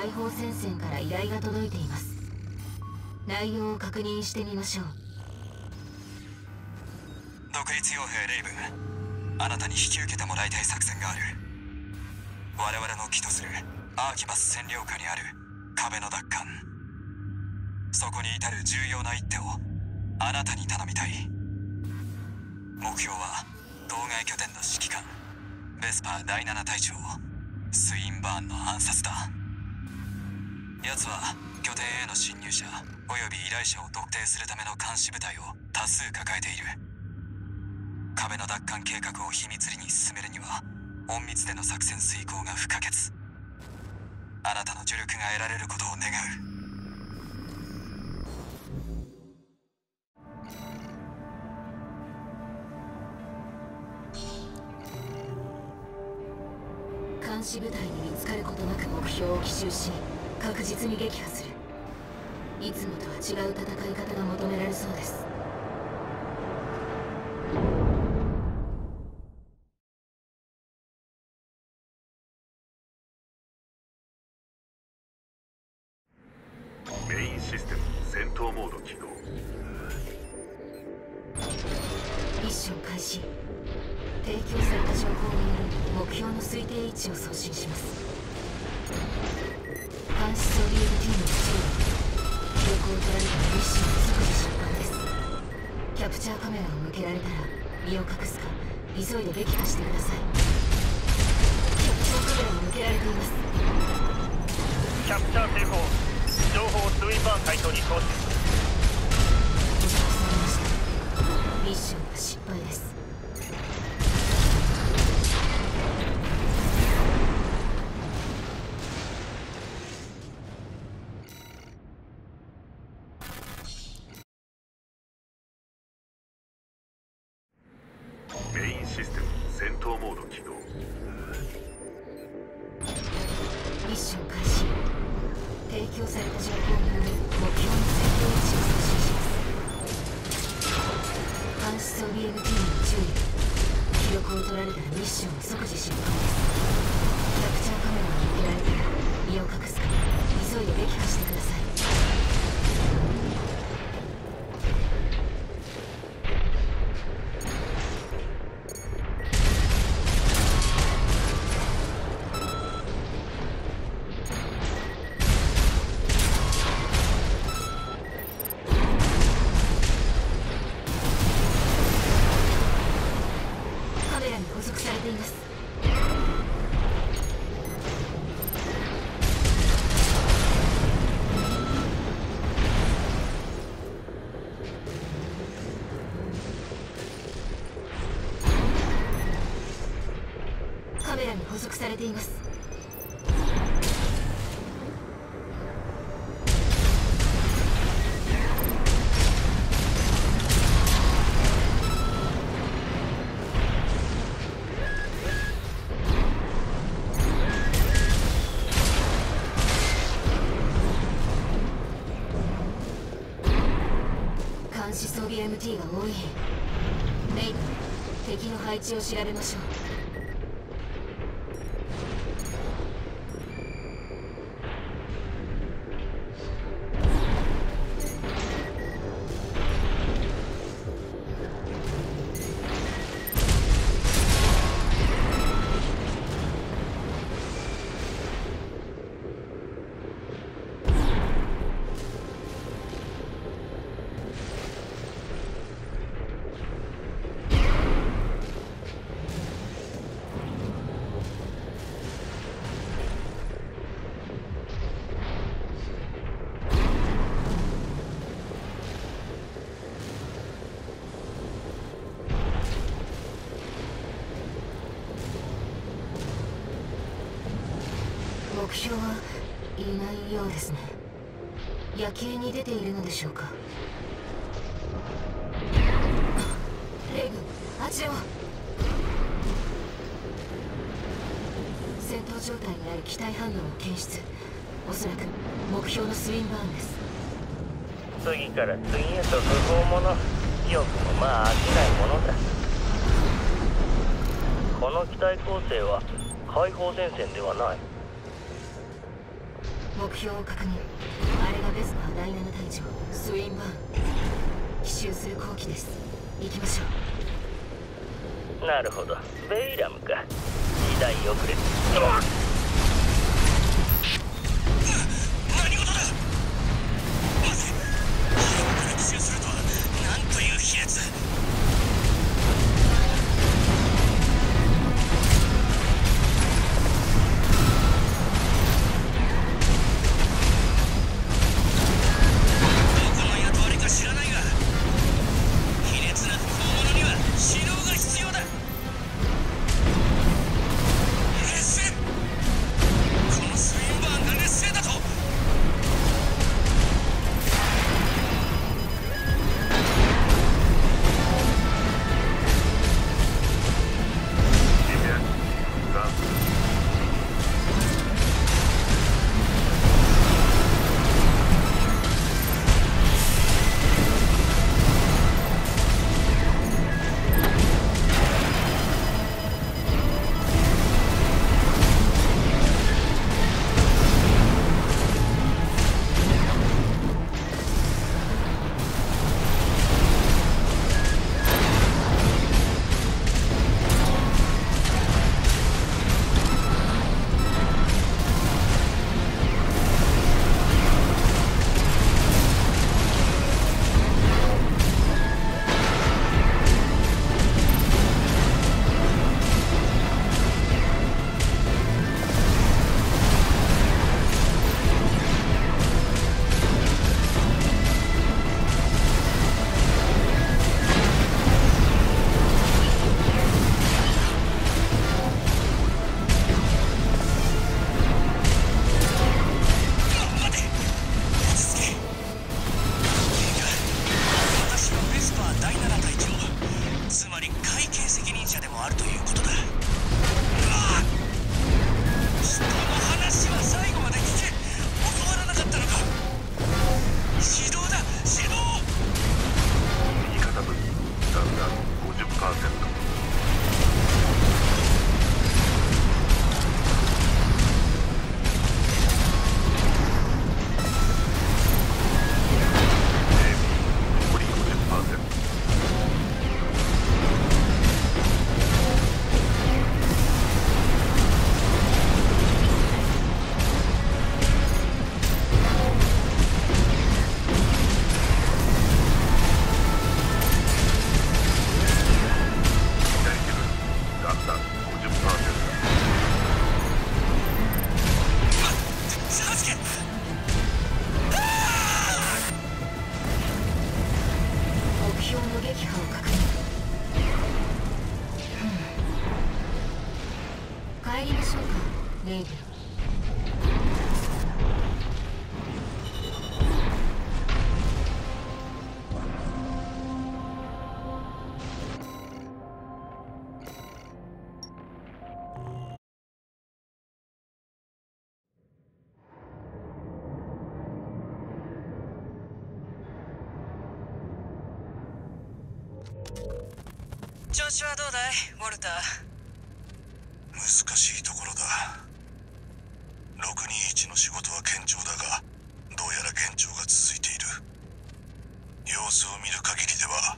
解放戦線から依頼が届いています。内容を確認してみましょう。独立傭兵レイブ。ンあなたに引き受けてもらいたい作戦がある。我々の起とするアーキバス占領下にある壁の奪還。そこに至る重要な一手をあなたに頼みたい。目標は当該拠点の指揮官ベスパー第7隊長スインバーンの暗殺だ。奴は拠点への侵入者および依頼者を特定するための監視部隊を多数抱えている。壁の奪還計画を秘密裏に進めるには隠密での作戦遂行が不可欠。あなたの助力が得られることを願う。監視部隊に見つかることなく目標を奇襲し確実に撃破する。いつもとは違う戦い方が求められそうです。メインシステム戦闘モード起動。ミッション開始。提供された情報による目標の推定位置を送信します監視装備 MT の注意記録を取られたらミッション即時失敗です。キャプチャーカメラを向けられたら身を隠すか急いで撃破してくださいキャプチャーカメラを向けられています。キャプチャー成功情報をスインバーン隊長に送信。システム戦闘モード起動。ミッション開始。提供された情報による目標の戦闘位置を送信します。監視装備 MT に注意。記録を取られたらミッションは即時失敗ですキャプチャーカメラを向けられたら身を隠すか急いで撃破してください。ています。監視装備 MT が多い。メイド敵の配置を調べましょう。ようですね。夜景に出ているのでしょうか。レイブあちらを戦闘状態にある機体反応を検出。おそらく目標のスインバーンです。次から次へと不法者。よくもまあ飽きないものだ。この機体構成は解放戦線ではない。目標を確認。あれがベスパー第7隊長スウィンバー。ン奇襲する後期です。行きましょう。なるほど。ベイラムか。時代遅れ。子はどうだいウォルター？難しいところだ。621の仕事は堅調だがどうやら幻聴が続いている。様子を見る限りでは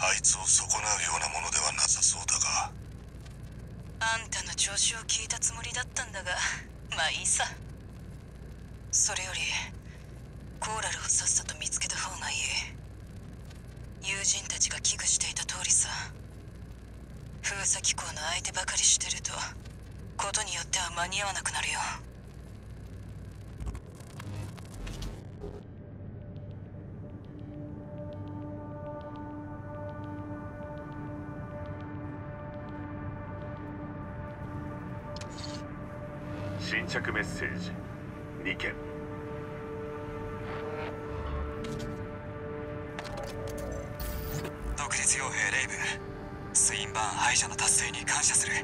あいつを損なうようなものではなさそうだが。あんたの調子を聞いたつもりだったんだがまあいいさ。それよりコーラルをさっさと見つけた方がいい。友人たちが危惧していた通りさ封鎖機構の相手ばかりしてるとことによっては間に合わなくなるよ。スインバーン敗者の達成に感謝する。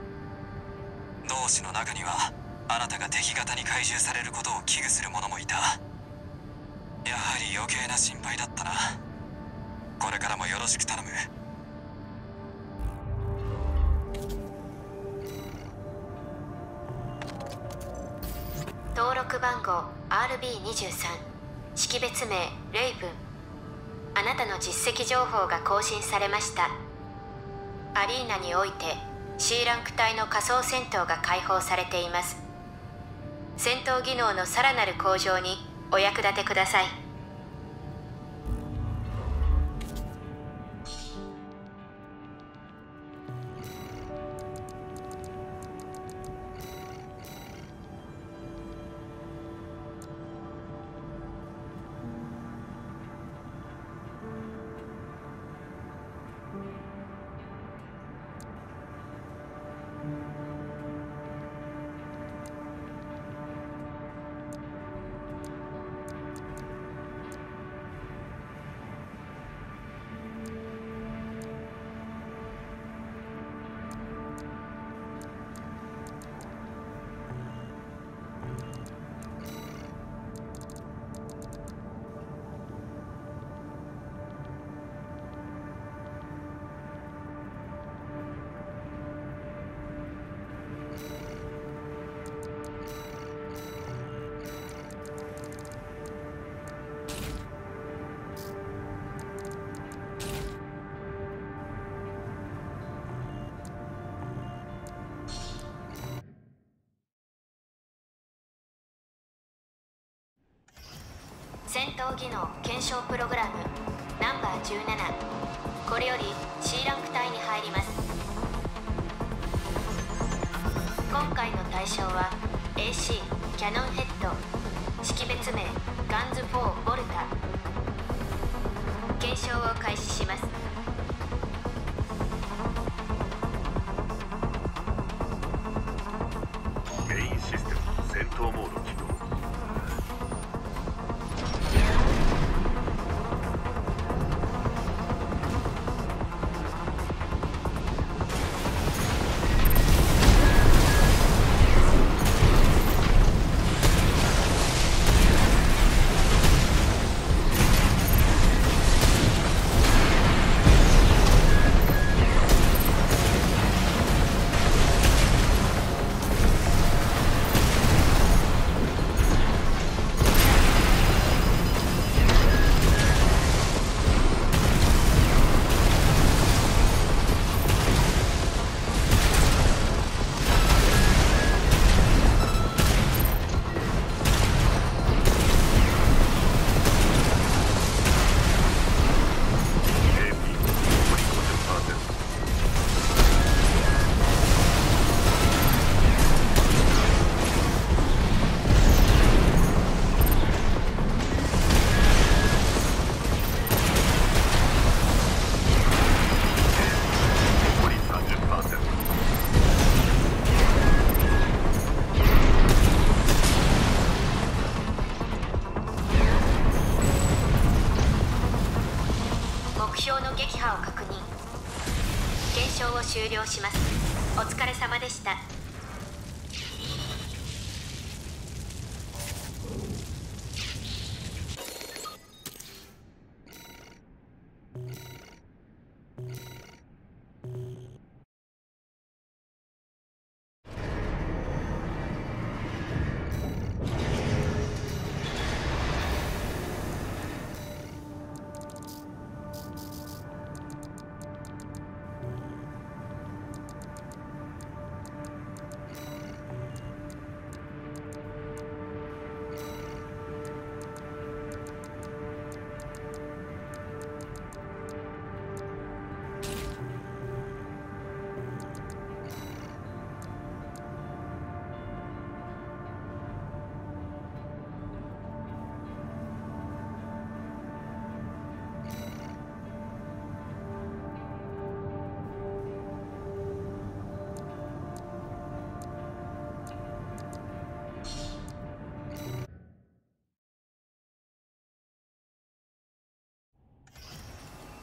同志の中にはあなたが敵方に懐柔されることを危惧する者もいた。やはり余計な心配だったな。これからもよろしく頼む。登録番号 RB23 識別名レイブン。あなたの実績情報が更新されました。アリーナにおいて C ランク帯の仮想戦闘が開放されています。戦闘技能のさらなる向上にお役立てください。戦闘技能検証プログラムナンバー17これより C ランク帯に入ります。今回の対象は AC キャノンヘッド。識別名ガンズ4ボルタ。検証を開始します。終了します。お疲れ様でした。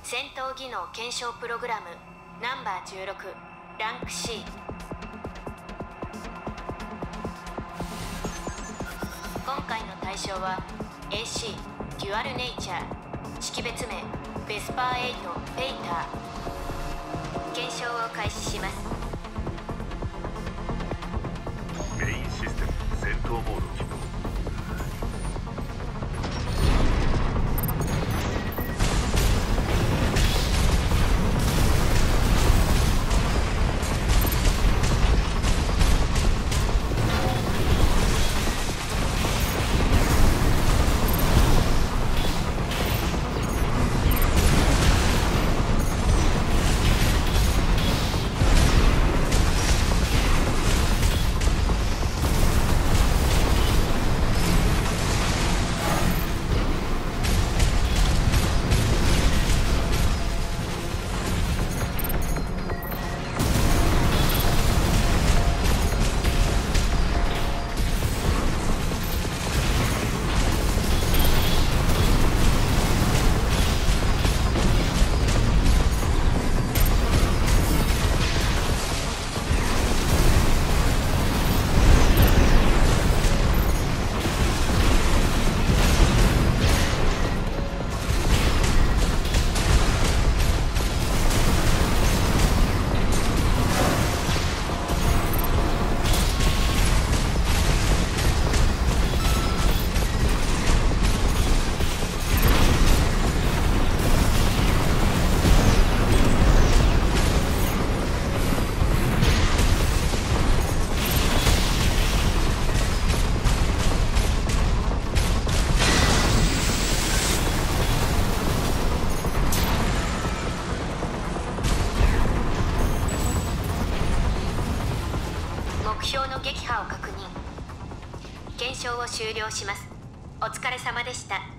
戦闘技能検証プログラムナンバー16ランク C 今回の対象は AC デュアルネイチャー識別名ベスパー8ペイター。検証を開始します。メインシステム戦闘モード。の撃破を確認。検証を終了します。お疲れ様でした。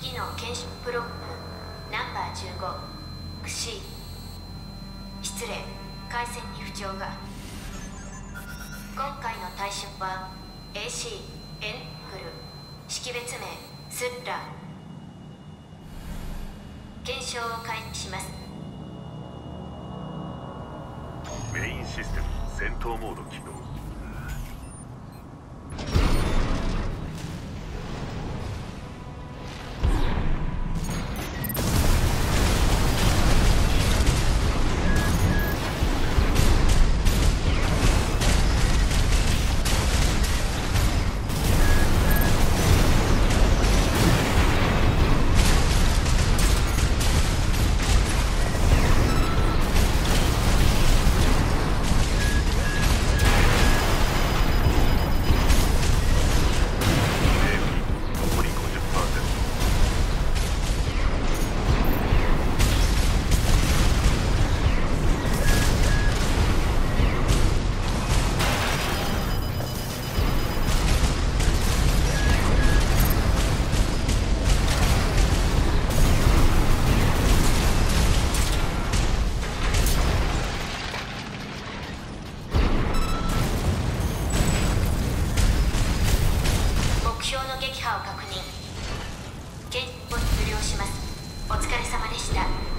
技能検証プロップナンバー15クシー失礼。回線に不調が。今回の対象は AC エングル識別名スッラー。検証を開始します。メインシステム戦闘モード起動。撃破を確認。検を終了します。お疲れ様でした。